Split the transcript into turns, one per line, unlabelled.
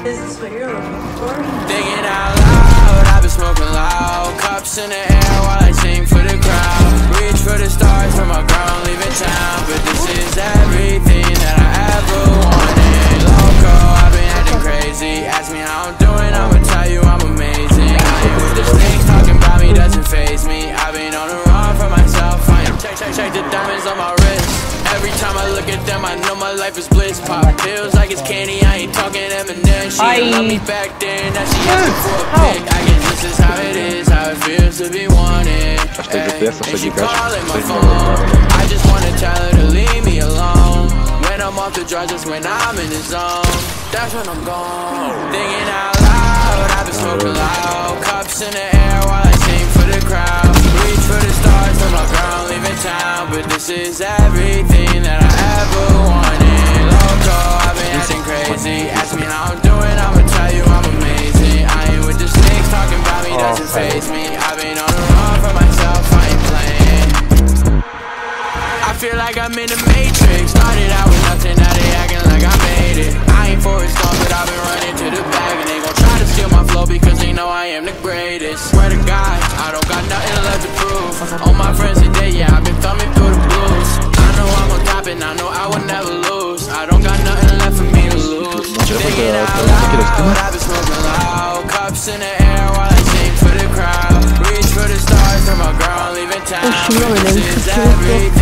what you're looking for.
Thinking out loud, I've been smoking loud. Cups in the air while I sing for the crowd. Reach for the stars from my ground, leaving town. But this is everything that I ever wanted. Loco, I've been acting crazy. Ask me how I'm doing, I'ma tell you I'm amazing. I ain't with the snakes talking about me, doesn't faze me. I've been on the run for myself. I ain't check, check, check the diamonds on my life is bliss. Pop pills like it's candy, I ain't talking Eminem. She
Aye.
love me back then, now she asking for a oh. pic. I guess this is how it is, how it feels to be wanted.
Acho que eu
Ay,
detesto
and she calling my phone. I just wanna tell her to leave me alone. When I'm off the drugs, that's when I'm in the zone. That's when I'm gone. Thinking out loud, I've been smoking loud. Cups in the air while I sing for the crowd. Reach for the stars, till my girl leaving town. But this is everything that I ever wanted. Loco, I've been acting crazy. Ask me how I'm doing, I'ma tell you I'm amazing. I ain't with the snakes talking about me, doesn't faze oh, me. I've been on the run for myself, I ain't playing. I feel like I'm in the Matrix. Started out with nothing, now they acting like I made it. I ain't Forrest Gump, but I've been running to the bag, and they gon' try to steal my flow because they know I am the greatest. Swear to God, I don't got nothing left to prove. Loud, I've been smoking loud. Cups in the air while I sing for the crowd. Reach for the stars, till my girl leaving town.